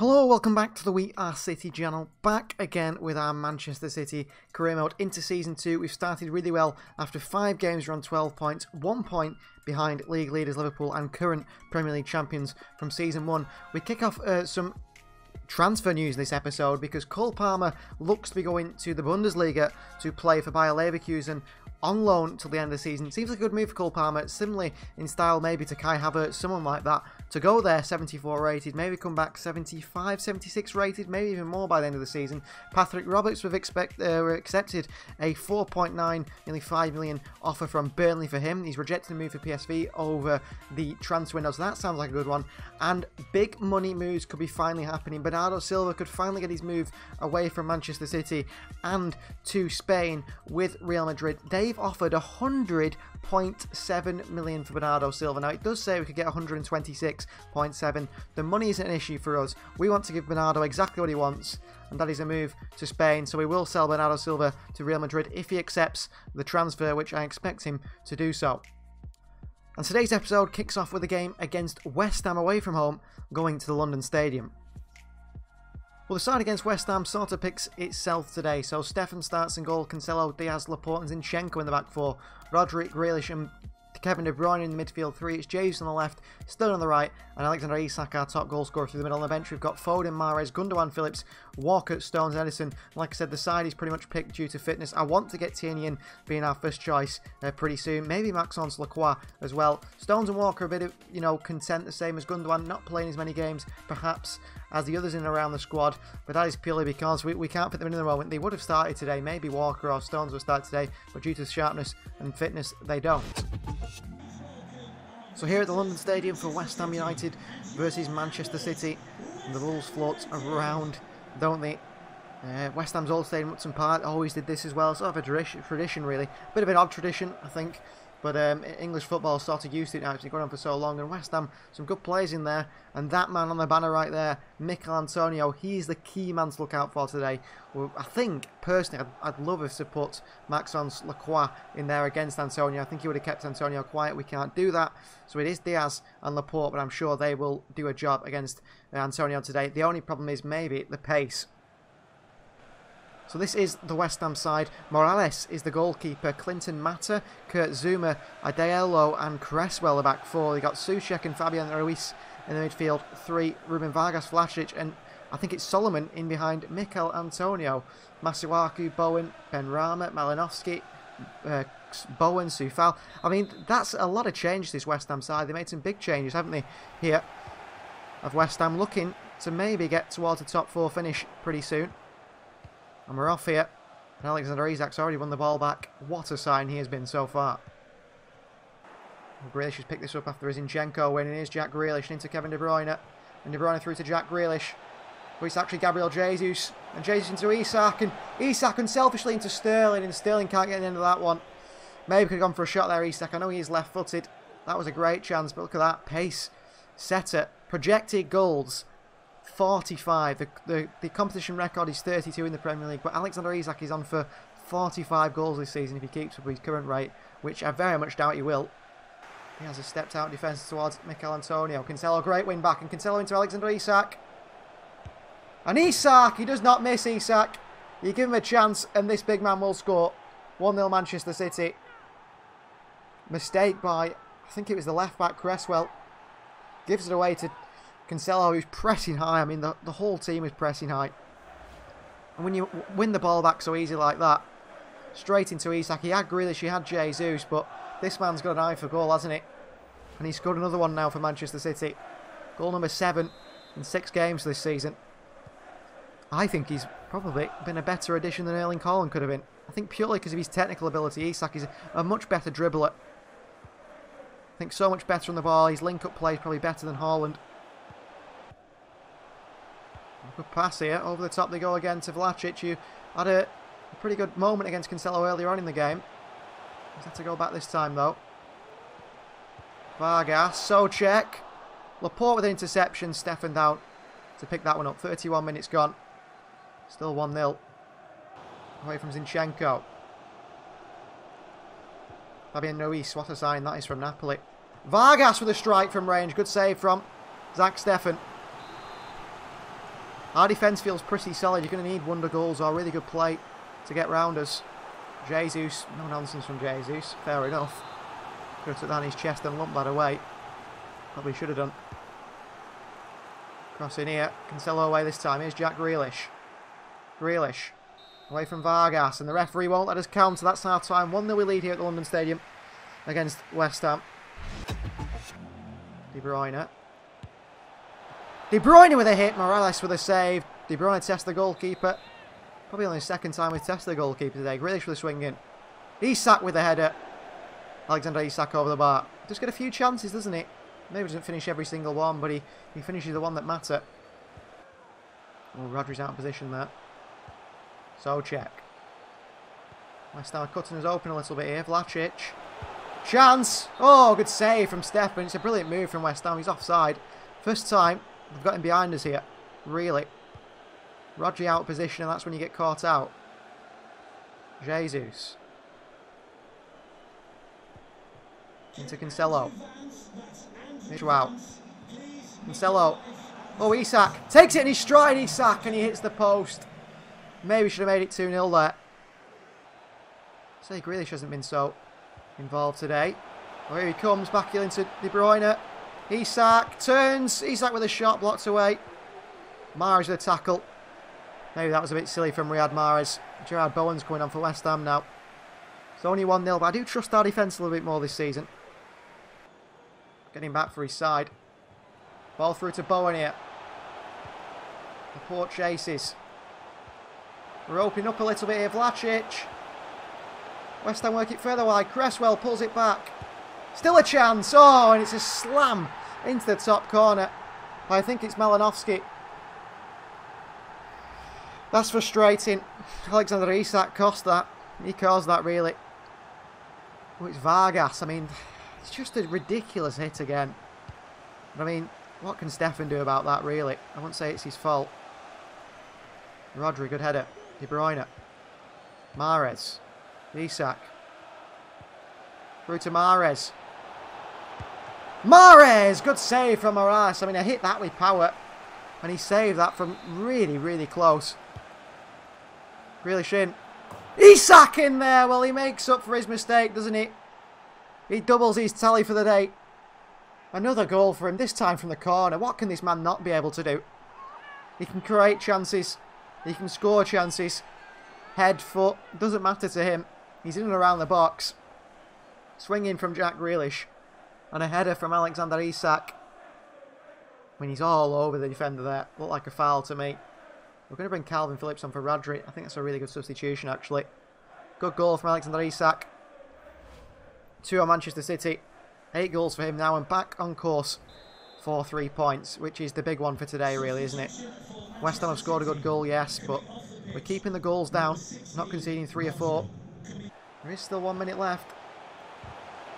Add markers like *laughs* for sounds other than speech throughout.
Hello, welcome back to the We Are City channel. Back again with our Manchester City career mode into Season 2. We've started really well after 5 games, on 12 points, 1 point behind league leaders Liverpool and current Premier League champions from Season 1. We kick off uh, some transfer news this episode because Cole Palmer looks to be going to the Bundesliga to play for Bayer Leverkusen on loan till the end of the season. Seems like a good move for Cole Palmer, similarly in style maybe to Kai Havertz, someone like that, to go there 74 rated, maybe come back 75, 76 rated, maybe even more by the end of the season. Patrick Roberts have expect, uh, accepted a 4.9, nearly 5 million offer from Burnley for him. He's rejected the move for PSV over the transfer window, so that sounds like a good one. And big money moves could be finally happening. Bernardo Silva could finally get his move away from Manchester City and to Spain with Real Madrid. They've offered 100.7 million for Bernardo Silva. Now it does say we could get 126.7. The money isn't an issue for us. We want to give Bernardo exactly what he wants, and that is a move to Spain. So we will sell Bernardo Silva to Real Madrid if he accepts the transfer, which I expect him to do so. And today's episode kicks off with a game against West Ham away from home, going to the London Stadium. Well, the side against West Ham sort of picks itself today. So Steffen starts in goal, Cancelo, Dias, Laporte and Zinchenko in the back four. Roderick, Grealish and Kevin De Bruyne in the midfield three. It's Jesus on the left, Stone on the right, and Alexander Isak, our top goal scorer through the middle. On the bench, we've got Foden, Mahrez, Gundogan, Phillips, Walker, Stones, Ederson. Like I said, the side is pretty much picked due to fitness. I want to get Tierney in being our first choice uh, pretty soon. Maybe Maxence Lacroix as well. Stones and Walker a bit of, you know, content the same as Gundogan, not playing as many games, perhaps, as the others in and around the squad. But that is purely because we, we can't fit them in at the moment. They would have started today. Maybe Walker or Stones would start today, but due to sharpness and fitness, they don't. So here at the London Stadium for West Ham United versus Manchester City, the rules float around, don't they? Uh, West Ham's old stadium, Upton Park, always did this as well. Sort of a tradition, tradition really. Bit of an odd tradition, I think. But um, English football sort of used to it now. It's been going on for so long. And West Ham, some good players in there. And that man on the banner right there, Michail Antonio, he's the key man to look out for today. Well, I think, personally, I'd, I'd love if to put Maxence Lacroix in there against Antonio. I think he would have kept Antonio quiet. We can't do that. So it is Dias and Laporte, but I'm sure they will do a job against Antonio today. The only problem is maybe the pace. So this is the West Ham side. Morales is the goalkeeper. Clinton Mata, Kurt Zouma, Adeolo and Cresswell the back four. They got Soucek and Fabian Ruiz in the midfield. Three, Ruben Vargas, Vlasic and I think it's Solomon in behind Michail Antonio. Masuaku, Bowen, Benrahma, Malinovsky, uh, Bowen, Sufal. I mean, that's a lot of change this West Ham side. They made some big changes, haven't they, here of West Ham looking to maybe get towards the top four finish pretty soon. And we're off here. And Alexander Isak's already won the ball back. What a sign he has been so far. Grealish has picked this up after Zinchenko winning. Here's Jack Grealish into Kevin De Bruyne. And De Bruyne through to Jack Grealish. But it's actually Gabriel Jesus. And Jesus into Isak. And Isak unselfishly into Sterling. And Sterling can't get into that one. Maybe could have gone for a shot there, Isak. I know he is left-footed. That was a great chance. But look at that pace. Setter. Projected goals. 45. The, the, the competition record is 32 in the Premier League, but Alexander Isak is on for 45 goals this season if he keeps up his current rate, which I very much doubt he will. He has a stepped out defence towards Michail Antonio. Cancelo, great win back, and Cancelo into Alexander Isak. And Isak, he does not miss Isak. You give him a chance, and this big man will score. 1-0 Manchester City. Mistake by, I think it was the left-back Cresswell. Gives it away to Cancelo who's pressing high. I mean, the, the whole team is pressing high. And when you win the ball back so easy like that, straight into Isak. He had Grealish, he had Jesus, but this man's got an eye for goal, hasn't he? And he's scored another one now for Manchester City. Goal number seven in six games this season. I think he's probably been a better addition than Erling Haaland could have been. I think purely because of his technical ability, Isak is a much better dribbler. I think so much better on the ball. His link-up play is probably better than Haaland. Good pass here. Over the top they go again to Vlasic, who had a, pretty good moment against Cancelo earlier on in the game. He's had to go back this time, though. Vargas, Soucek. Laporte with an interception. Steffen down to pick that one up. 31 minutes gone. Still 1-0. Away from Zinchenko. Fabian Ruiz, what a sign that is from Napoli. Vargas with a strike from range. Good save from Zach Steffen. Our defence feels pretty solid. You're going to need wonder goals or really good play to get round us. Jesus, no nonsense from Jesus. Fair enough. Could have took on his chest and lumped that away. Probably should have done. Cross in here. Cancelo away this time. Here's Jack Grealish. Grealish. Away from Vargas. And the referee won't let us counter. That's our time. 1-0 we lead here at the London Stadium against West Ham. De Bruyne. De Bruyne with a hit. Morales with a save. De Bruyne tests the goalkeeper. Probably only the second time we've tested the goalkeeper today. Grealish swing in. Isak with a header. Alexander Isak over the bar. Just get a few chances, doesn't he? Maybe doesn't finish every single one, but he, he finishes the one that matter. Oh, Rodri's out of position there. So check. West Ham cutting us open a little bit here. Vlasic. Chance! Oh, good save from Steffen. It's a brilliant move from West Ham. He's offside. First time we've got him behind us here. Really. Rodri out position and that's when you get caught out. Jesus. Into Cancelo. Wow. Cancelo. Oh, Isak. Takes it in his stride, Isak, and he hits the post. Maybe should have made it 2-0 there. Say Grealish hasn't been so involved today. Oh, here he comes, back into De Bruyne. Isak turns. Isak with a shot, blocked away. Mahrez with a tackle. Maybe that was a bit silly from Riyad Mahrez. Jarrod Bowen's coming on for West Ham now. It's only 1-0, but I do trust our defence a little bit more this season. Getting back for his side. Ball through to Bowen here. Laporte chases. We're opening up a little bit here. Vlasic. West Ham work it further wide. Cresswell pulls it back. Still a chance. Oh, and it's a slam into the top corner. I think it's Malinovskyi. That's frustrating. Alexander Isak cost that. He caused that, really. Oh, it's Vargas. I mean, it's just a ridiculous hit again. But, I mean, what can Steffen do about that, really? I wouldn't say it's his fault. Rodri, good header. De Bruyne. Mahrez. Isak. Through to Mahrez. Mahrez! Good save from Mahrez. I mean, I hit that with power. And he saved that from really, really close. Really in. Isak in there! Well, he makes up for his mistake, doesn't he? He doubles his tally for the day. Another goal for him, this time from the corner. What can this man not be able to do? He can create chances. He can score chances. Head, foot, doesn't matter to him. He's in and around the box. Swinging from Jack Grealish. And a header from Alexander Isak. I mean, he's all over the defender there. Looked like a foul to me. We're going to bring Kalvin Phillips on for Rodri. I think that's a really good substitution, actually. Good goal from Alexander Isak. Two on Manchester City. Eight goals for him now and back on course for three points, which is the big one for today, really, isn't it? West Ham have scored a good goal, yes, but we're keeping the goals down, not conceding three or four. There is still one minute left.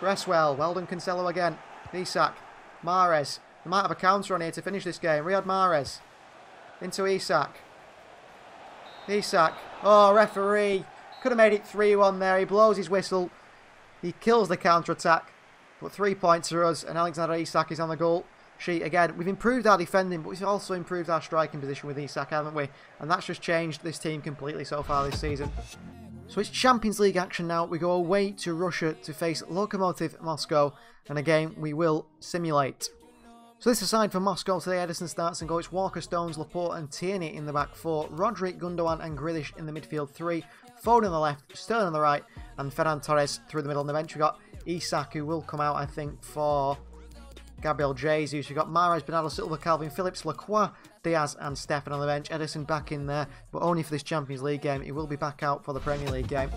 Cresswell, Weldon Cancelo again. Isak, Mahrez. We might have a counter on here to finish this game. Riyad Mahrez. Into Isak. Isak. Oh, referee. Could have made it 3-1 there. He blows his whistle. He kills the counter-attack. But three points for us. And Alexander Isak is on the goal sheet again. We've improved our defending, but we've also improved our striking position with Isak, haven't we? And that's just changed this team completely so far this season. So it's Champions League action now. We go away to Russia to face Lokomotiv Moscow, and again, we will simulate. So this aside from Moscow today, Ederson starts and goes Walker, Stones, Laporte and Tierney in the back four, Roderick, Gundogan and Grealish in the midfield three, Foden on the left, Sterling on the right, and Ferran Torres through the middle on the bench. We've got Isak, who will come out, I think, for Gabriel Jesus. We've got Mahrez, Bernardo Silva, Kalvin Phillips, Lacroix, Dias and Steffen on the bench. Ederson back in there, but only for this Champions League game. He will be back out for the Premier League game.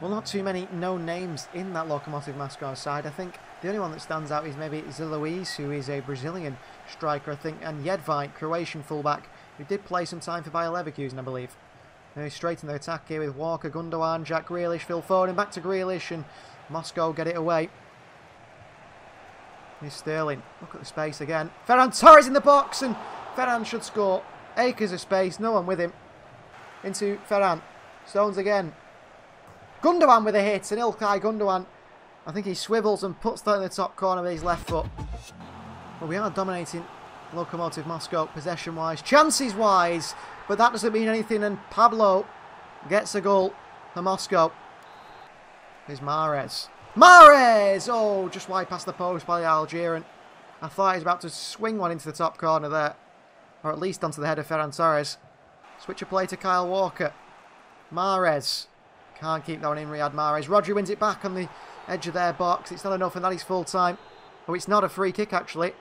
Well, not too many known names in that Lokomotiv Moscow side. I think the only one that stands out is maybe Ziluiz, who is a Brazilian striker, I think, and Jedvaj, Croatian fullback, who did play some time for Bayer Leverkusen, I believe. Now straight in the attack here with Walker, Gundogan, Jack Grealish, Phil Foden, back to Grealish, and Moscow get it away. Here's Sterling. Look at the space again. Ferran Torres in the box, and Ferran should score. Acres of space, no one with him. Into Ferran. Stones again. Gundogan with a hit, and Ilkay Gundogan. I think he swivels and puts that in the top corner with his left foot. But we are dominating Lokomotiv Moscow possession-wise, chances-wise, but that doesn't mean anything. And Pablo gets a goal for Moscow. Here's Mahrez. Mahrez! Oh, just wide past the post by the Algerian. I thought he was about to swing one into the top corner there. Or at least onto the head of Ferran Torres. Switch a play to Kyle Walker. Mahrez. Can't keep that one in, Riyad Mahrez. Rodri wins it back on the edge of their box. It's not enough and that is full time. Oh, it's not a free kick, actually.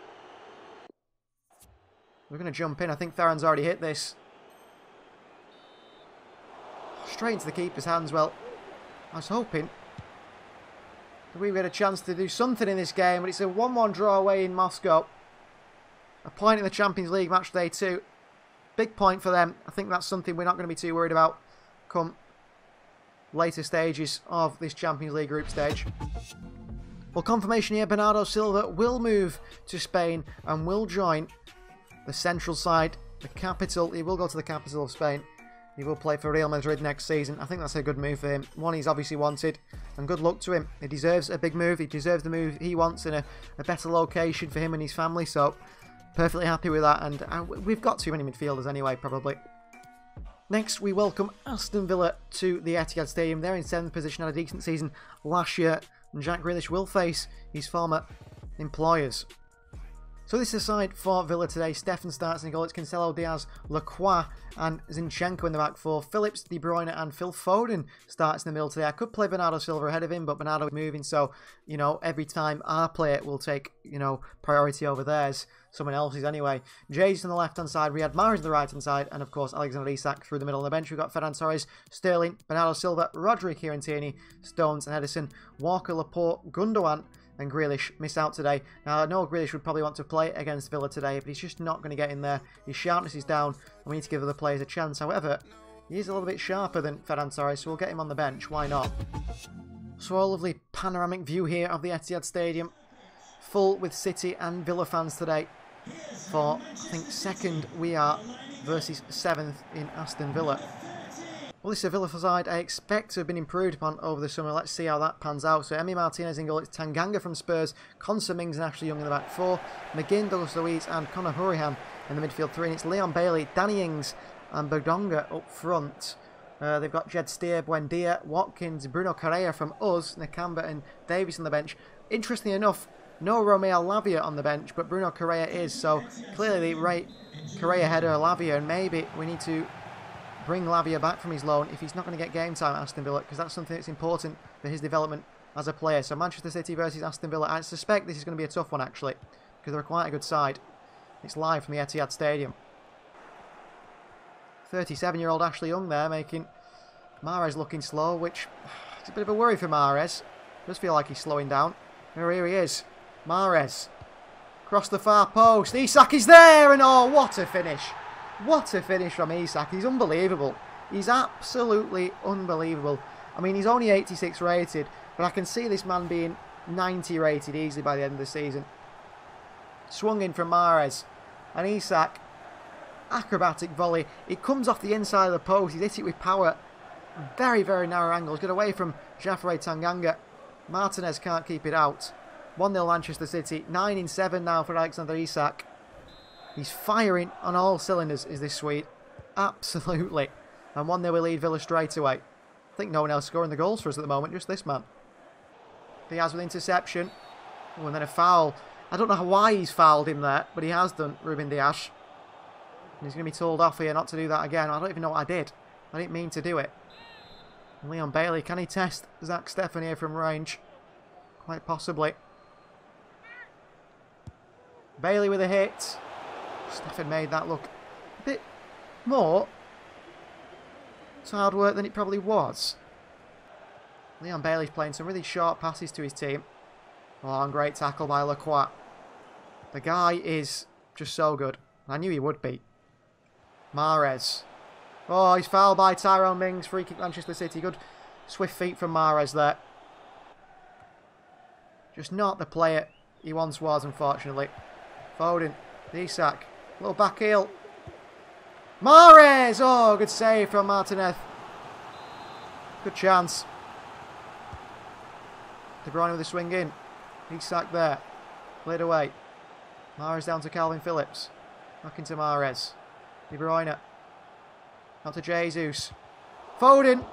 We're going to jump in. I think Ferran's already hit this. Straight into the keeper's hands. Well, I was hoping we get a chance to do something in this game, but it's a 1-1 draw away in Moscow. A point in the Champions League match day two. Big point for them. I think that's something we're not going to be too worried about come later stages of this Champions League group stage. Well, confirmation here, Bernardo Silva will move to Spain and will join the central side, the capital. He will go to the capital of Spain. He will play for Real Madrid next season. I think that's a good move for him. One he's obviously wanted, and good luck to him. He deserves a big move. He deserves the move he wants in a, a better location for him and his family. So, perfectly happy with that. And uh, we've got too many midfielders anyway, probably. Next, we welcome Aston Villa to the Etihad Stadium. They're in 7th position, had a decent season last year. And Jack Grealish will face his former employers. So this is for Villa today. Steffen starts in goal. It's Cancelo, Dias, Lacroix and Zinchenko in the back four. Phillips, De Bruyne and Phil Foden starts in the middle today. I could play Bernardo Silva ahead of him, but Bernardo is moving. So, you know, every time our player will take, you know, priority over theirs. Someone else's anyway. Jay's on the left-hand side. Riyad Mahrez on the right-hand side. And, of course, Alexander Isak through the middle of the bench. We've got Ferran Torres, Sterling, Bernardo Silva, Rodri, Kieran Tierney, Stones and Ederson, Walker, Laporte, Gundogan, and Grealish miss out today. Now, I know Grealish would probably want to play against Villa today, but he's just not going to get in there. His sharpness is down, and we need to give other players a chance. However, he is a little bit sharper than Ferran Torres, so we'll get him on the bench. Why not? So a lovely panoramic view here of the Etihad Stadium. Full with City and Villa fans today. For, I think, second we are versus seventh in Aston Villa. Well, this Sevilla side I expect to have been improved upon over the summer. Let's see how that pans out. So Emi Martinez in goal. It's Tanganga from Spurs, Konsa Mings and Ashley Young in the back four, McGinn, Douglas Luiz and Conor Hourihane in the midfield three. And it's Leon Bailey, Danny Ings and Berdonga up front. Uh, they've got Jed Steer, Buendia, Watkins, Bruno Correa from us, Nakamba and Davies on the bench. Interestingly enough, no Romeo Lavia on the bench, but Bruno Correa is. So clearly, right, Correa header Lavia, and maybe we need to bring Lavia back from his loan if he's not going to get game time at Aston Villa because that's something that's important for his development as a player. So Manchester City versus Aston Villa. I suspect this is going to be a tough one actually because they're quite a good side. It's live from the Etihad Stadium. 37-year-old Ashley Young there making Mahrez looking slow, which *sighs* is a bit of a worry for Mahrez. Does feel like he's slowing down. Here, he is. Mahrez. Across the far post. Isak is there and oh, what a finish. What a finish from Isak. He's unbelievable. He's absolutely unbelievable. I mean, he's only 86 rated, but I can see this man being 90 rated easily by the end of the season. Swung in from Mahrez. And Isak, acrobatic volley. It comes off the inside of the post. He's hit it with power. Very, very narrow angles. Get away from Japhet Tanganga. Martinez can't keep it out. 1-0 Manchester City. 9 in 7 now for Alexander Isak. He's firing on all cylinders, is this Swede. Absolutely. And one 0 we lead Villa straight away. I think no one else scoring the goals for us at the moment, just this man. Dias with interception. And then a foul. I don't know why he's fouled him there, but he has done, Ruben Dias. And he's going to be told off here not to do that again. I don't even know what I did. I didn't mean to do it. Leon Bailey, can he test Zach Steffen here from range? Quite possibly. Bailey with a hit. Steffen made that look a bit more hard work than it probably was. Leon Bailey's playing some really short passes to his team. Oh, and great tackle by Lacroix. The guy is just so good. I knew he would be. Mahrez. Oh, he's fouled by Tyrone Mings. Free kick Manchester City. Good swift feet from Mahrez there. Just not the player he once was, unfortunately. Foden. Isak. Little back heel. Mahrez! Oh, good save from Martinez. Good chance. De Bruyne with a swing in. He's sacked there. Played away. Mahrez down to Kalvin Phillips. Back into Mahrez. De Bruyne. Out to Jesus. Foden.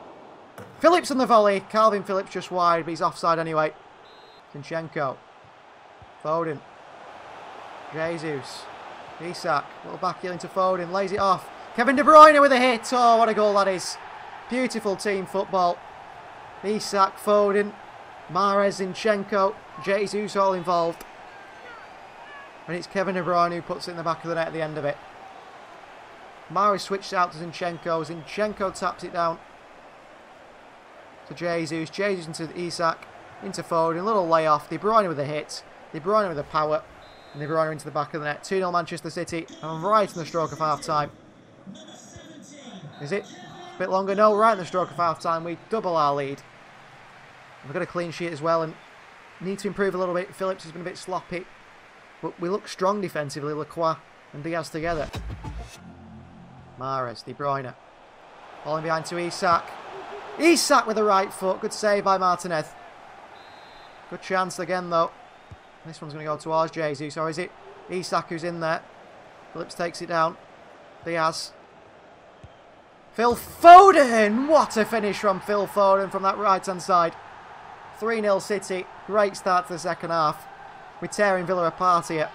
Phillips on the volley. Kalvin Phillips just wide, but he's offside anyway. Zinchenko. Foden. Jesus. Isak. Little back heel into Foden. Lays it off. Kevin De Bruyne with a hit. Oh, what a goal that is. Beautiful team football. Isak, Foden, Mahrez, Zinchenko, Jesus all involved. And it's Kevin De Bruyne who puts it in the back of the net at the end of it. Mahrez switched out to Zinchenko. Zinchenko taps it down to Jesus. Jesus into Isak, into Foden. A little layoff. De Bruyne with a hit. De Bruyne with a power. Bruyne into the back of the net. 2-0 Manchester City. And right in the stroke of half-time. Is it? A bit longer? No, right in the stroke of half-time. We double our lead. We've got a clean sheet as well and need to improve a little bit. Phillips has been a bit sloppy. But we look strong defensively, Lacroix and Dias together. Mahrez, De Bruyne. Falling behind to Isak. Isak with the right foot. Good save by Martinez. Good chance again, though. This one's going to go towards Jesus. Or is it Isak who's in there? Phillips takes it down. Dias. Phil Foden! What a finish from Phil Foden from that right-hand side. 3-0 City. Great start to the second half. We're tearing Villa apart here.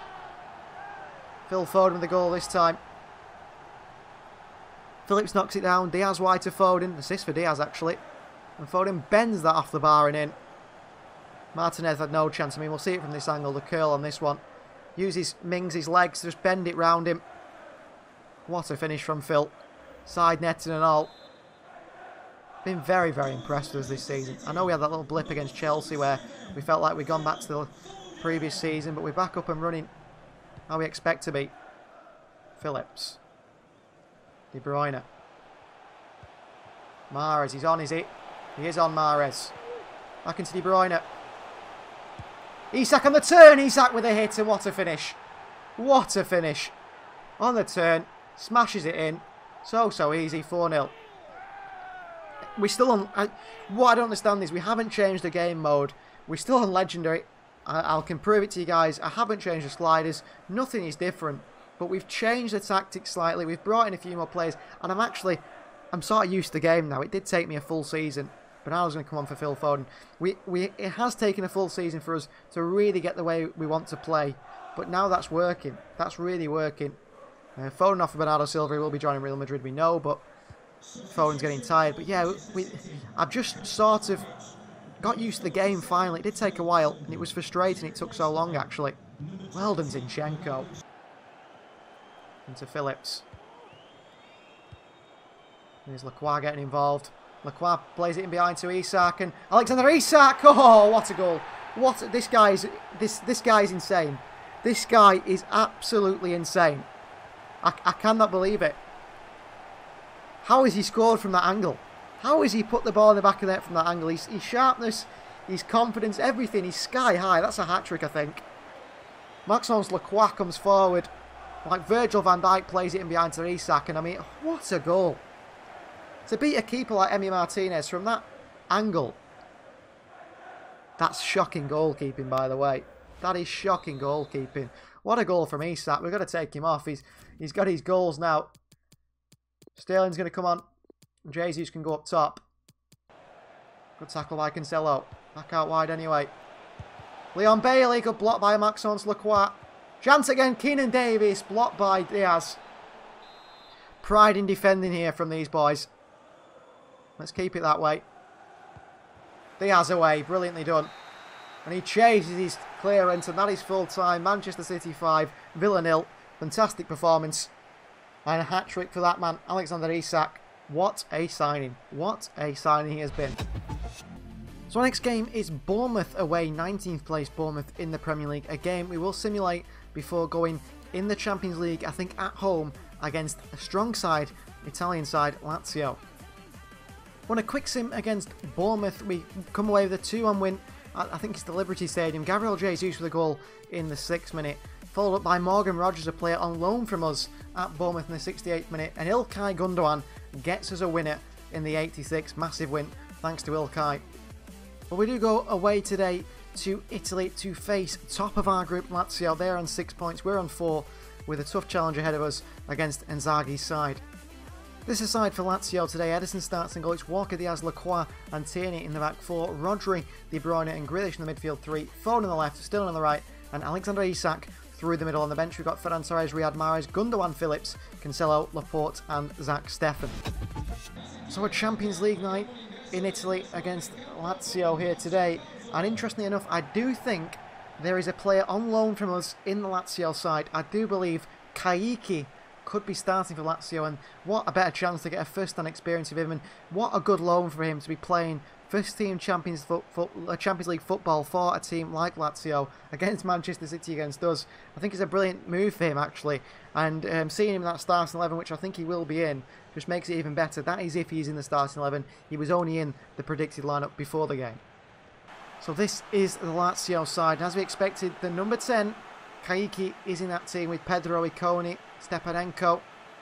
Phil Foden with the goal this time. Phillips knocks it down. Dias wide to Foden. Assist for Dias, actually. And Foden bends that off the bar and in. Martinez had no chance. I mean, we'll see it from this angle. The curl on this one. Uses Mings his legs. Just bend it round him. What a finish from Phil. Side netting and all. Been very, very impressed with us this season. I know we had that little blip against Chelsea where we felt like we'd gone back to the previous season, but we're back up and running how we expect to be. Phillips. De Bruyne. Mahrez, he's on, is he? He is on Mahrez. Back into De Bruyne. Isak on the turn. Isak with a hit, and what a finish. What a finish. On the turn. Smashes it in. So, so easy. 4-0. We're still on... I, what I don't understand is we haven't changed the game mode. We're still on Legendary. I, I can prove it to you guys. I haven't changed the sliders. Nothing is different. But we've changed the tactics slightly. We've brought in a few more players. And I'm actually... I'm sort of used to the game now. It did take me a full season. Was going to come on for Phil Foden. We, we, it has taken a full season for us to really get the way we want to play. But now that's working. That's really working. Uh, Foden off for Bernardo Silva. Will be joining Real Madrid, we know. But Foden's getting tired. But yeah, we, I've just sort of got used to the game finally. It did take a while. And it was frustrating it took so long, actually. Well done, Zinchenko into Phillips. There's Lacroix getting involved. Lacroix plays it in behind to Isak and Alexander Isak. Oh, what a goal! What this guy is this this guy is insane. This guy is absolutely insane. I, I cannot believe it. How has he scored from that angle? How has he put the ball in the back of the net from that angle? His, his sharpness, his confidence, everything. He's sky high. That's a hat trick, I think. Maxence Lacroix comes forward like Virgil van Dijk plays it in behind to Isak, and I mean, what a goal. To beat a keeper like Emi Martinez from that angle. That's shocking goalkeeping, by the way. That is shocking goalkeeping. What a goal from Isak. We've got to take him off. He's He's got his goals now. Sterling's going to come on. Jesus can go up top. Good tackle by Cancelo. Back out wide anyway. Leon Bailey, good block by Maxence Lacroix. Chance again, Keinan Davis, blocked by Dias. Pride in defending here from these boys. Let's keep it that way. Dias away, brilliantly done. And he chases his clearance, and that is full time. Manchester City 5, Villa nil. Fantastic performance. And a hat trick for that man, Alexander Isak. What a signing. What a signing he has been. So our next game is Bournemouth away, 19th place Bournemouth in the Premier League. A game we will simulate before going in the Champions League, I think at home, against a strong side, Italian side, Lazio. On a quick sim against Bournemouth, we come away with a 2-1 win. I think it's the Liberty Stadium. Gabriel Jesus with a goal in the 6th minute, followed up by Morgan Rogers, a player on loan from us at Bournemouth in the 68th minute, and Ilkay Gundogan gets us a winner in the 86th. Massive win, thanks to Ilkay. But we do go away today to Italy to face top of our group Lazio. They're on six points, we're on four. with a tough challenge ahead of us against Inzaghi's side. This aside for Lazio today, Ederson starts and goes Walker, Dias, Lacroix and Tierney in the back four, Rodri, De Bruyne and Grealish in the midfield three, Foden on the left, still on the right and Alexander Isak through the middle on the bench. We've got Ferran Torres, Riyad Mahrez, Gundogan Phillips, Cancelo, Laporte and Zach Steffen. So a Champions League night in Italy against Lazio here today. And interestingly enough, I do think there is a player on loan from us in the Lazio side. I do believe Kayky could be starting for Lazio, and what a better chance to get a first-hand experience of him, and what a good loan for him to be playing first team Champions, fo- fo- uh, Champions League football for a team like Lazio against Manchester City against us. I think it's a brilliant move for him actually, and um, seeing him in that starting eleven, which I think he will be in, just makes it even better. That is if he's in the starting eleven. He was only in the predicted lineup before the game. So this is the Lazio side. As we expected, the number 10, Kayky, is in that team with Pedro Iconi, Stepanenko,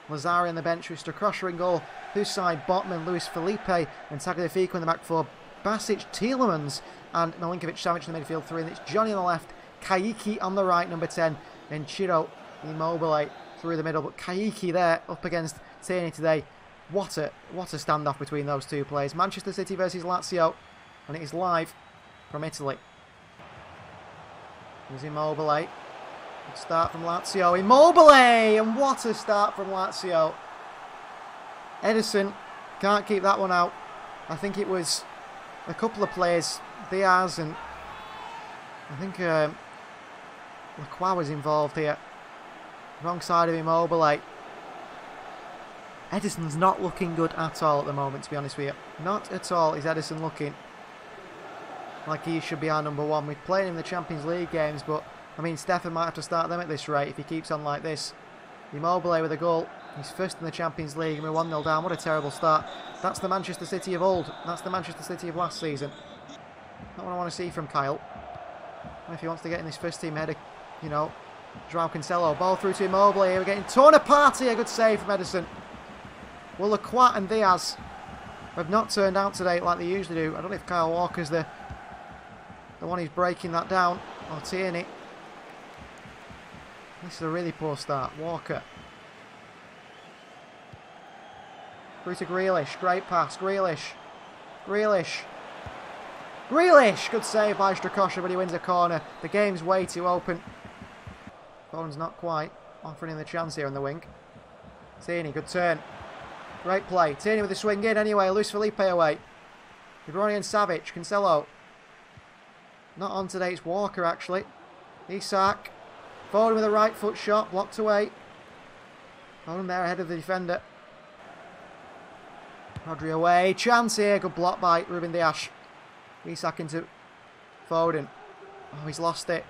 Lazzari on the bench with Strakosha in goal, side Botman, Luis Felipe and Tagliafico in the back four, Basic, Tielemans and Milinkovic Savic in the midfield three, and it's Johnny on the left, Kayky on the right, number 10, and Ciro Immobile through the middle, but Kayky there up against Tierney today. What a, what a standoff between those two players. Manchester City versus Lazio, and it is live from Italy. Here's Immobile. Start from Lazio. Immobile! And what a start from Lazio. Ederson can't keep that one out. I think it was a couple of players, Dias and I think um, Lacroix was involved here. Wrong side of Immobile. Ederson's not looking good at all at the moment, to be honest with you. Not at all is Ederson looking like he should be our number one. We've played him in the Champions League games, but I mean, Steffen might have to start them at this rate if he keeps on like this. Immobile with a goal. He's first in the Champions League and we're 1 0 down. What a terrible start. That's the Manchester City of old. That's the Manchester City of last season. Not what I want to see from Kyle. If he wants to get in this first team ahead of, you know, Joao Cancelo. Ball through to Immobile here. We're getting torn apart here. A good save from Ederson. Well, Lacroix and Dias have not turned out today like they usually do. I don't know if Kyle Walker's the, the one who's breaking that down. Or Tierney. This is a really poor start. Walker. Through to Grealish. Great pass. Grealish. Grealish. Grealish! Good save by Strakosha, but he wins a corner. The game's way too open. Foden's not quite offering him the chance here on the wing. Tierney, good turn. Great play. Tierney with the swing in anyway. Luis Felipe away. De and Savic. Cancelo. Not on today. It's Walker, actually. Isak. Foden with a right foot shot. Blocked away. Foden there ahead of the defender. Rodri away. Chance here. Good block by Ruben Dias. Isak into Foden. Oh, he's lost it.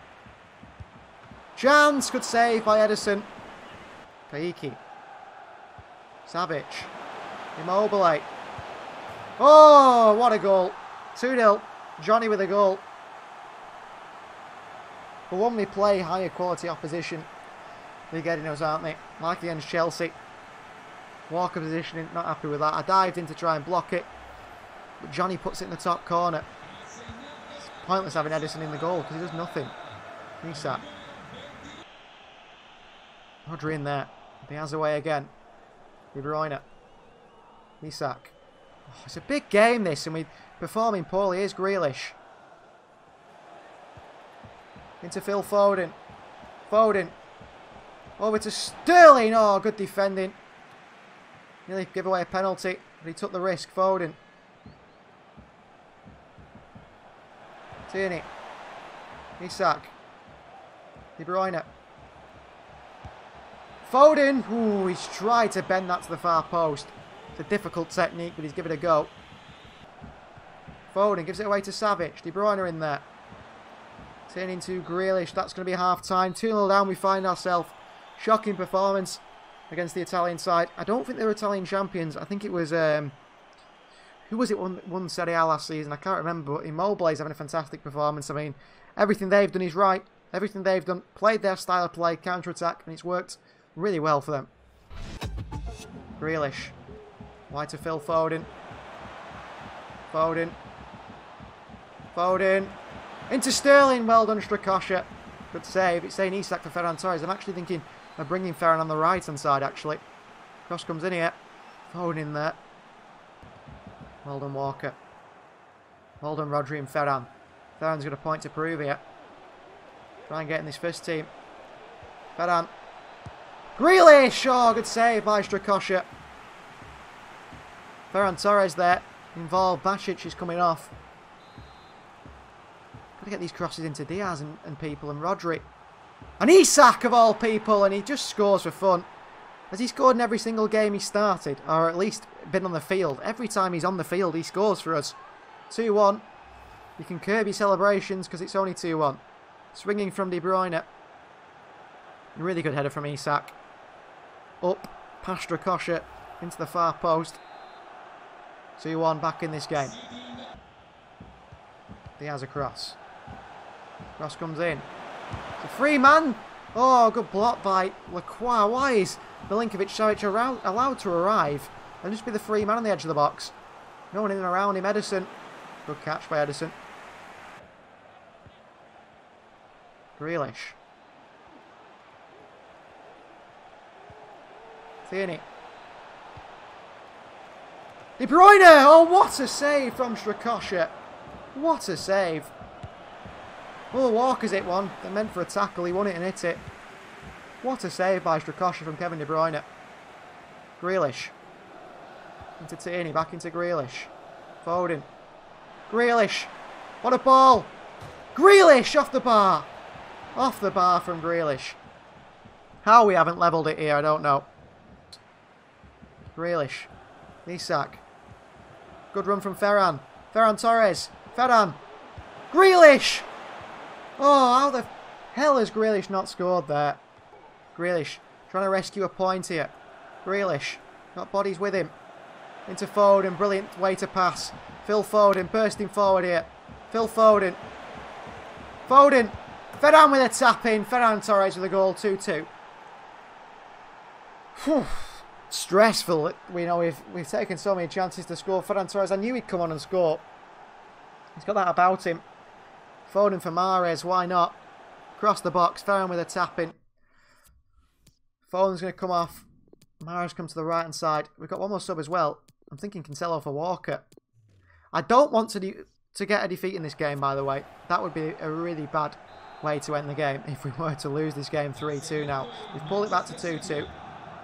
Chance. Good save by Ederson. Kayky. Savic. Immobile. Oh, what a goal. 2-0. Johnny with a goal. But when we play higher quality opposition, they're getting us, aren't they? Like against Chelsea. Walker positioning, not happy with that. I dived in to try and block it. But Johnny puts it in the top corner. It's pointless having Ederson in the goal because he does nothing. Isak. Rodri in there. Dias away again. De Bruyne. Isak. Oh, it's a big game this and we're performing poorly. Here's Grealish. Into Phil Foden. Foden. Over to Sterling. Oh, good defending. Nearly give away a penalty, but he took the risk. Foden. Tierney. Isak. De Bruyne. Foden. Ooh, he's tried to bend that to the far post. It's a difficult technique, but he's given it a go. Foden gives it away to Savage. De Bruyne in there. Turning to Grealish. That's going to be half time. 2 0 down. We find ourselves. Shocking performance against the Italian side. I don't think they were Italian champions. I think it was. Um, who was it won, won Serie A last season? I can't remember. But Immobile is having a fantastic performance. I mean, everything they've done is right. Everything they've done, played their style of play, counter attack, and it's worked really well for them. Grealish. Wide to Phil Foden. Foden. Foden. Into Sterling. Well done, Strakosha. Good save. It's saying Isak for Ferran Torres. I'm actually thinking They're bringing Ferran on the right-hand side, actually. Cross comes in here. Foden in there. Well done, Walker. Well done, Rodri and Ferran. Ferran's got a point to prove here. Try and get in this first team. Ferran. Grealish! Oh, good save by Strakosha. Ferran Torres there. Involved. Basic is coming off. To get these crosses into Dias and, and people and Rodri. And Isak of all people, and he just scores for fun. Has he scored in every single game he started? Or at least been on the field? Every time he's on the field, he scores for us. 2-1. You can curb your celebrations because it's only 2-1. Swinging from De Bruyne. Really good header from Isak. Up, past Strakosha, into the far post. 2-1 back in this game. Dias across. Cross comes in. It's a free man. Oh, good block by Lacroix. Why is Milinkovic Savic allowed to arrive and just be the free man on the edge of the box? No one in and around him. Ederson. Good catch by Ederson. Grealish. Tierney. De Bruyne! Oh, what a save from Strakosha. What a save. Oh, Walker's hit one. They're meant for a tackle. He won it and hit it. What a save by Strakosha from Kevin De Bruyne. Grealish. Into Tierney. Back into Grealish. Foden. Grealish. What a ball. Grealish off the bar. Off the bar from Grealish. How we haven't levelled it here, I don't know. Grealish. Isak. Good run from Ferran. Ferran Torres. Ferran. Grealish! Oh, how the hell has Grealish not scored there? Grealish trying to rescue a point here. Grealish. Got bodies with him. Into Foden. Brilliant way to pass. Phil Foden bursting forward here. Phil Foden. Foden. Ferran with a tap in. Ferran Torres with a goal. 2-2. stressful. We know we've we've taken so many chances to score. Ferran Torres, I knew he'd come on and score. He's got that about him. Foden for Mahrez, why not? Cross the box, Ferran with a tap in. Foden's going to come off. Mahrez comes to the right hand side. We've got one more sub as well. I'm thinking Cancelo for Walker. I don't want to to get a defeat in this game, by the way. That would be a really bad way to end the game *laughs* if we were to lose this game 3-2 now. We've pulled it back to 2-2.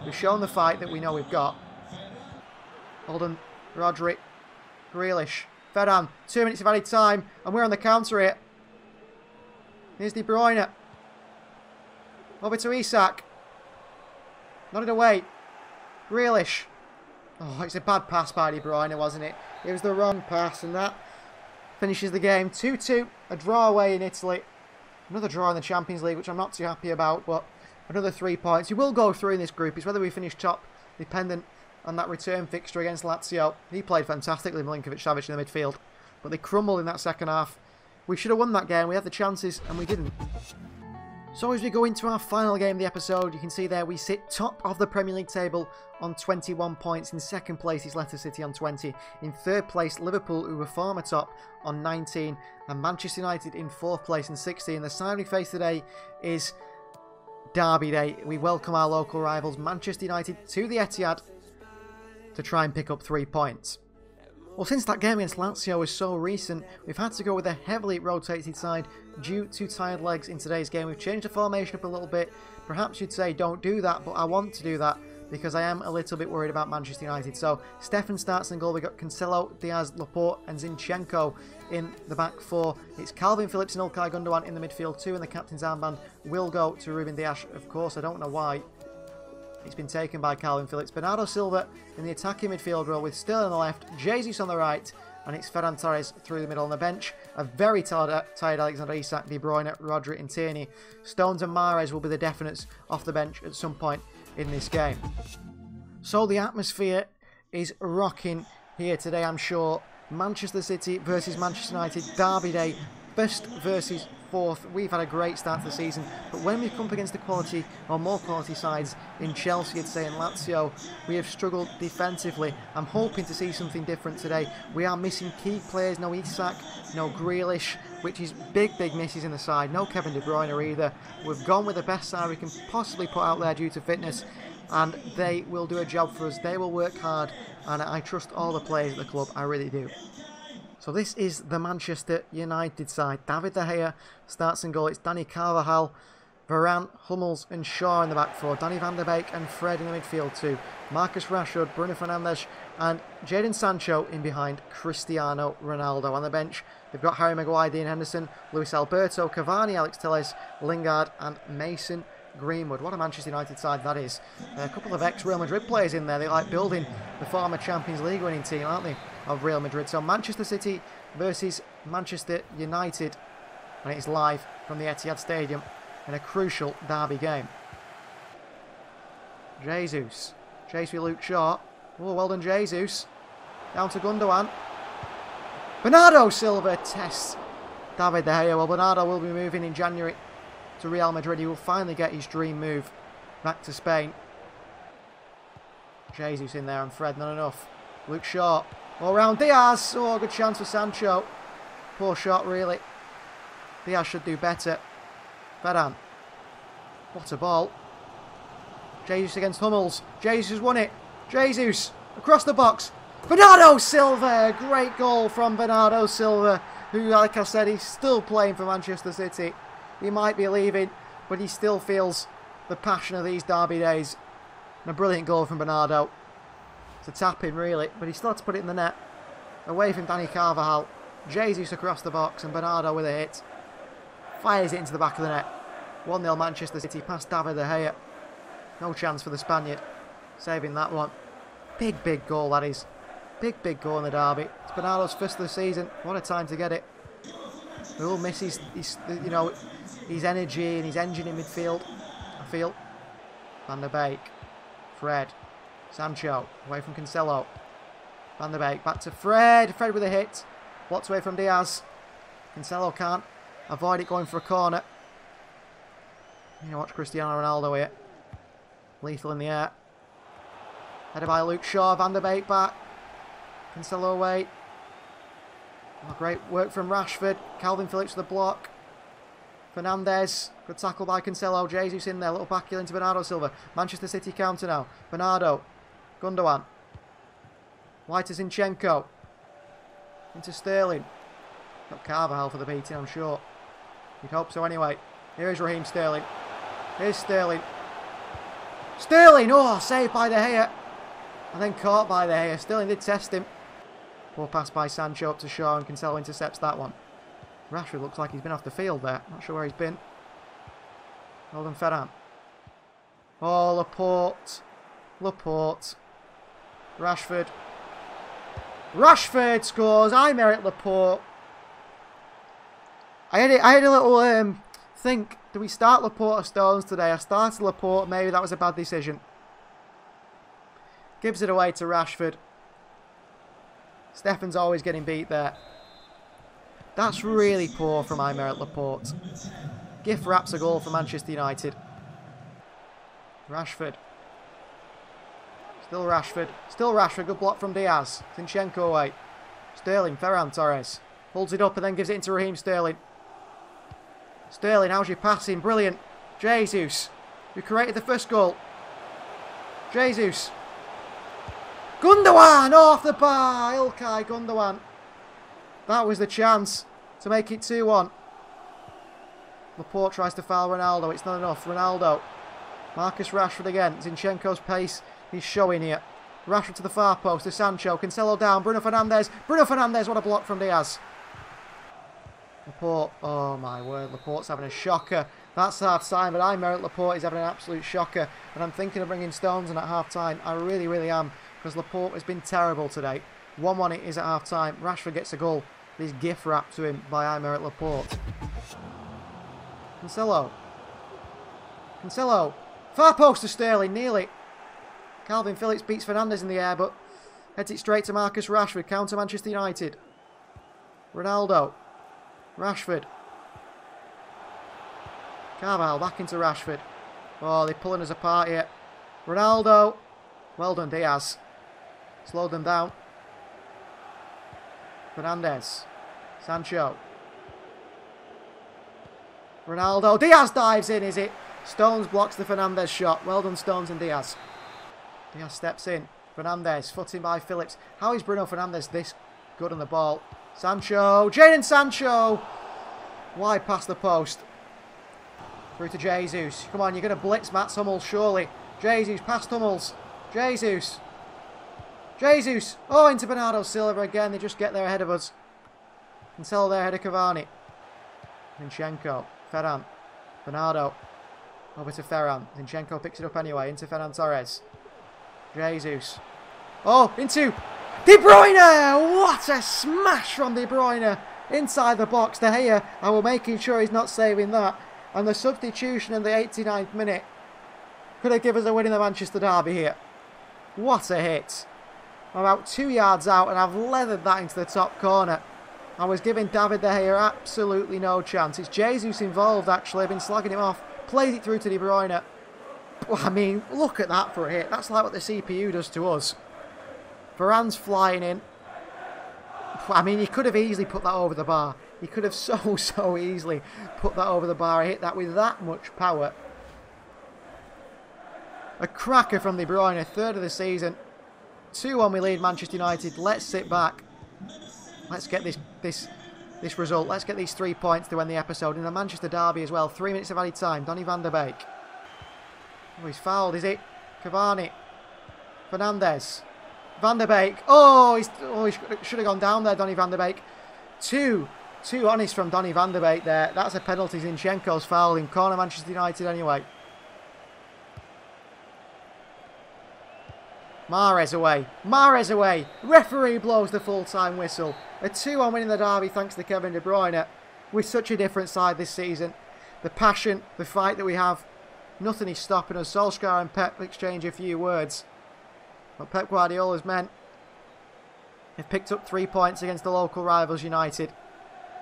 We've shown the fight that we know we've got. Holden, Roderick, Grealish, Ferran. Two minutes of added time, and we're on the counter here. Here's De Bruyne. Over to Isak. Not it away. Grealish. Oh, it's a bad pass by De Bruyne, wasn't it? It was the wrong pass, and that finishes the game. 2-2, a draw away in Italy. Another draw in the Champions League, which I'm not too happy about, but another three points. You will go through in this group. It's whether we finish top, dependent on that return fixture against Lazio. He played fantastically, Milinkovic-Savic in the midfield, but they crumbled in that second half. We should have won that game. We had the chances, and we didn't. So as we go into our final game of the episode, you can see there we sit top of the Premier League table on 21 points. In second place is Leicester City on 20. In third place, Liverpool, who were former top, on 19. And Manchester United in fourth place and 16. The side we face today is Derby Day. We welcome our local rivals Manchester United to the Etihad to try and pick up three points. Well, since that game against Lazio was so recent, we've had to go with a heavily rotated side due to tired legs in today's game. We've changed the formation up a little bit. Perhaps you'd say don't do that, but I want to do that because I am a little bit worried about Manchester United. So Steffen starts in goal. We've got Cancelo, Dias, Laporte and Zinchenko in the back four. It's Kalvin Phillips and Ilkay Gundogan in the midfield two, and the captain's armband will go to Ruben Dias. Of course, I don't know why. It's been taken by Kalvin Phillips. Bernardo Silva in the attacking midfield role with Sterling on the left, Jesus on the right, and it's Ferran Torres through the middle on the bench. A very tired, tired Alexander Isak, De Bruyne, Rodri and Tierney. Stones and Mahrez will be the definites off the bench at some point in this game. So the atmosphere is rocking here today, I'm sure. Manchester City versus Manchester United, Derby Day, first versus fourth. We've had a great start to the season, but when we've come up against the quality or more quality sides in Chelsea, I'd say, and Lazio, we have struggled defensively. I'm hoping to see something different today. We are missing key players, no Isak, no Grealish, which is big, big misses in the side. No Kevin De Bruyne either. We've gone with the best side we can possibly put out there due to fitness, and they will do a job for us. They will work hard, and I trust all the players at the club. I really do. So this is the Manchester United side. David De Gea starts in goal. It's Dani Carvajal, Varane, Hummels and Shaw in the back four. Danny van der Beek and Fred in the midfield too. Marcus Rashford, Bruno Fernandes and Jadon Sancho in behind Cristiano Ronaldo. On the bench, they've got Harry Maguire, Dean Henderson, Luis Alberto, Cavani, Alex Telles, Lingard and Mason Greenwood. What a Manchester United side that is. A couple of ex-Real Madrid players in there. They like building the former Champions League winning team, aren't they, of Real Madrid. So Manchester City versus Manchester United. And it is live from the Etihad Stadium in a crucial derby game. Jesus. Chase with Luke Shaw. Oh, well done, Jesus. Down to Gundogan. Bernardo Silva tests David De Gea. Well, Bernardo will be moving in January to Real Madrid. He will finally get his dream move back to Spain. Jesus in there and Fred, not enough. Luke Shaw. All round Dias. Oh, good chance for Sancho. Poor shot, really. Dias should do better. Varane. What a ball. Jesus against Hummels. Jesus won it. Jesus across the box. Bernardo Silva. Great goal from Bernardo Silva, who, like I said, he's still playing for Manchester City. He might be leaving, but he still feels the passion of these derby days. And a brilliant goal from Bernardo. It's a tap in, really, but he still had to put it in the net. Away from Dani Carvajal. Jesus across the box and Bernardo with a hit. Fires it into the back of the net. 1-0 Manchester City past David De Gea. No chance for the Spaniard. Saving that one. Big, big goal that is. Big, big goal in the derby. It's Bernardo's first of the season. What a time to get it. We will miss his, his, you know, his energy and his engine in midfield. I feel. Van der Beek. Fred. Sancho. Away from Cancelo. Van der Beek. Back to Fred. Fred with a hit. Blocked away from Dias. Cancelo can't avoid it going for a corner. You know, watch Cristiano Ronaldo here. Lethal in the air. Headed by Luke Shaw. Van der Beek back. Cancelo away. Oh, great work from Rashford. Kalvin Phillips with the block. Fernandes. Good tackle by Cancelo. Jesus in there. Little back into Bernardo Silva. Manchester City counter now. Bernardo. Gundogan. White to Zinchenko. Into Sterling. Got Carvajal for the beating, I'm sure. You'd hope so anyway. Here is Raheem Sterling. Here's Sterling. Sterling! Oh, saved by De Gea. And then caught by De Gea. Sterling did test him. Poor pass by Sancho up to Shaw and Cancelo intercepts that one. Rashford looks like he's been off the field there. Not sure where he's been. Well done, Ferran. Oh, Laporte. Laporte. Rashford. Rashford scores. Aymeric Laporte. I had a, I had a little um, think. Do we start Laporte or Stones today? I started Laporte. Maybe that was a bad decision. Gives it away to Rashford. Steffen's always getting beat there. That's really poor from Aymeric Laporte. Gift wraps a goal for Manchester United. Rashford. Still Rashford. Still Rashford. Good block from Dias. Zinchenko away. Sterling. Ferran Torres. Holds it up and then gives it into Raheem Sterling. Sterling, how's your passing? Brilliant. Jesus. Who created the first goal? Jesus. Gundogan off the bar. Ilkay Gundogan. That was the chance to make it 2-1. Laporte tries to foul Ronaldo. It's not enough. Ronaldo. Marcus Rashford again. Zinchenko's pace he's showing here. Rashford to the far post. To Sancho. Cancelo down. Bruno Fernandes. Bruno Fernandes. What a block from Dias. Laporte. Oh my word. Laporte's having a shocker. That's half time, but Aymeric Laporte is having an absolute shocker. And I'm thinking of bringing Stones in at half time. I really, really am. Because Laporte has been terrible today. 1 1 it is at half time. Rashford gets a goal. This gift wrapped to him by Aymeric Laporte. Cancelo. Cancelo. Far post to Sterling, nearly. Kalvin Phillips beats Fernandes in the air, but heads it straight to Marcus Rashford. Counter Manchester United. Ronaldo. Rashford. Carval back into Rashford. Oh, they're pulling us apart here. Ronaldo. Well done, Dias. Slowed them down. Fernandes. Sancho. Ronaldo. Dias dives in, is it? Stones blocks the Fernandes shot. Well done, Stones and Dias. Dias steps in. Fernandes, footing by Phillips. How is Bruno Fernandes this good on the ball? Sancho. Jadon Sancho. Wide past the post. Through to Jesus. Come on, you're going to blitz Mats Hummels, surely. Jesus, past Hummels. Jesus. Jesus. Oh, into Bernardo Silva again. They just get there ahead of us. Until they're ahead of Cavani. Zinchenko. Ferran. Bernardo. Over to Ferran. Zinchenko picks it up anyway. Into Ferran Torres. Jesus. Oh, into De Bruyne! What a smash from De Bruyne! Inside the box. De Gea, and we're making sure he's not saving that. And the substitution in the 89th minute could have given us a win in the Manchester Derby here. What a hit. I'm about two yards out and I've leathered that into the top corner. I was giving David De Gea absolutely no chance. It's Jesus involved actually. I've been slagging him off. Plays it through to De Bruyne. I mean, look at that for a hit. That's like what the CPU does to us. Varane's flying in. I mean, he could have easily put that over the bar. He could have *laughs* so, so easily put that over the bar. I hit that with that much power. A cracker from De Bruyne, third of the season. 2-1 we lead Manchester United. Let's sit back. Let's get this this this result. Let's get these three points to end the episode. In the Manchester Derby as well. Three minutes of added time. Donny van der Beek. Oh, he's fouled, is it? Cavani. Fernandes. Van der Beek. Oh, he's, oh, he should have gone down there, Donny van der Beek. Two. Two honest from Donny van der Beek there. That's a penalty. Zinchenko's foul in corner Manchester United anyway. Mahrez away. Mahrez away. Referee blows the full-time whistle. A 2-1 win in the derby thanks to Kevin De Bruyne. We're such a different side this season. The passion, the fight that we have, nothing is stopping us. Solskjaer and Pep exchange a few words. But Pep Guardiola's men have picked up three points against the local rivals United.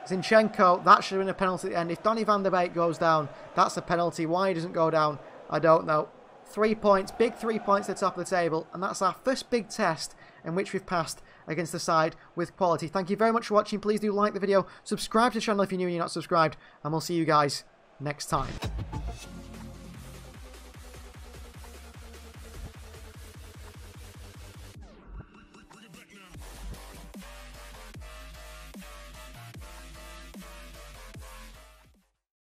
Zinchenko, that should have been a penalty at the end. If Donny van der Beek goes down, that's a penalty. Why he doesn't go down, I don't know. Three points, big three points at the top of the table, and that's our first big test in which we've passed against the side with quality. Thank you very much for watching. Please do like the video, subscribe to the channel if you're new and you're not subscribed, and we'll see you guys next time.